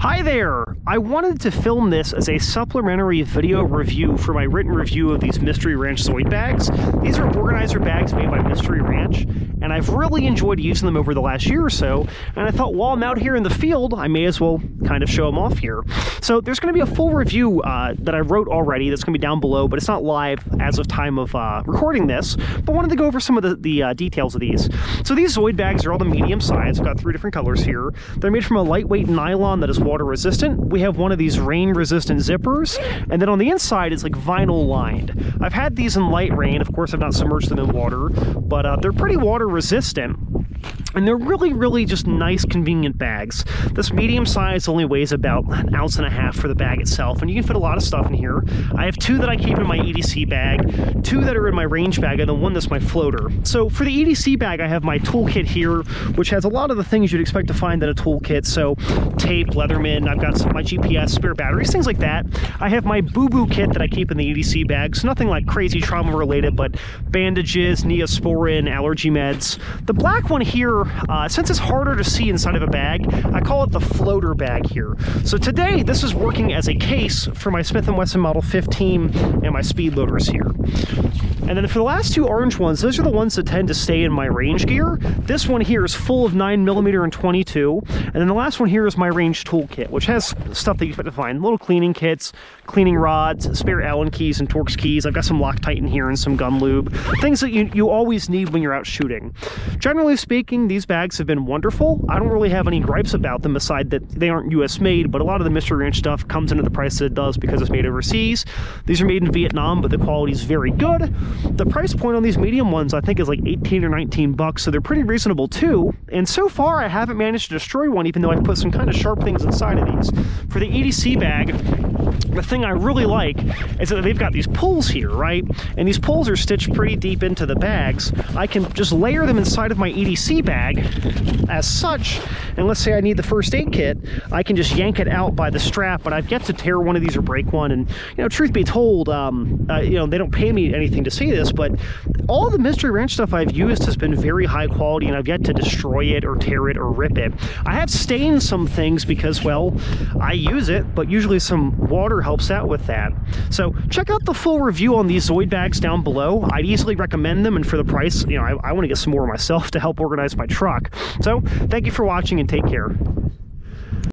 Hi there! I wanted to film this as a supplementary video review for my written review of these Mystery Ranch Zoid bags. These are organizer bags made by Mystery Ranch, and I've really enjoyed using them over the last year or so, and I thought while I'm out here in the field, I may as well kind of show them off here. So there's going to be a full review uh, that I wrote already that's going to be down below, but it's not live as of time of uh, recording this, but wanted to go over some of the, the uh, details of these. So these Zoid bags are all the medium size. I've got three different colors here. They're made from a lightweight nylon that is water resistant. We have one of these rain resistant zippers, and then on the inside it's like vinyl lined. I've had these in light rain. Of course, I've not submerged them in water, but uh, they're pretty water resistant. And they're really, really just nice, convenient bags. This medium size only weighs about an ounce and a half for the bag itself, and you can fit a lot of stuff in here. I have two that I keep in my EDC bag, two that are in my range bag, and then one that's my floater. So for the EDC bag, I have my toolkit here, which has a lot of the things you'd expect to find in a toolkit. So tape, Leatherman, I've got some, my GPS, spare batteries, things like that. I have my boo-boo kit that I keep in the EDC bag, so nothing like crazy trauma related, but bandages, neosporin, allergy meds. The black one here uh, since it's harder to see inside of a bag, I call it the floater bag here. So today, this is working as a case for my Smith & Wesson Model 15 and my speed loaders here. And then for the last two orange ones, those are the ones that tend to stay in my range gear. This one here is full of 9 millimeter and 22. And then the last one here is my range toolkit, which has stuff that you expect to find. Little cleaning kits, cleaning rods, spare Allen keys and Torx keys. I've got some Loctite in here and some gun lube. Things that you, you always need when you're out shooting. Generally speaking, these bags have been wonderful. I don't really have any gripes about them aside that they aren't US made, but a lot of the Mystery Ranch stuff comes into the price that it does because it's made overseas. These are made in Vietnam, but the quality is very good. The price point on these medium ones I think is like 18 or 19 bucks, so they're pretty reasonable too. And so far I haven't managed to destroy one even though I've put some kind of sharp things inside of these. For the EDC bag, the thing I really like is that they've got these pulls here, right? And these pulls are stitched pretty deep into the bags. I can just layer them inside of my EDC bag as such, and let's say I need the first aid kit, I can just yank it out by the strap, but I've yet to tear one of these or break one. And, you know, truth be told, um, uh, you know, they don't pay me anything to say this, but all the Mystery Ranch stuff I've used has been very high quality and I've yet to destroy it or tear it or rip it. I have stained some things because, well, I use it, but usually some water helps out with that. So check out the full review on these Zoid bags down below. I'd easily recommend them, and for the price, you know, I, I want to get some more myself to help organize my truck. So thank you for watching and take care.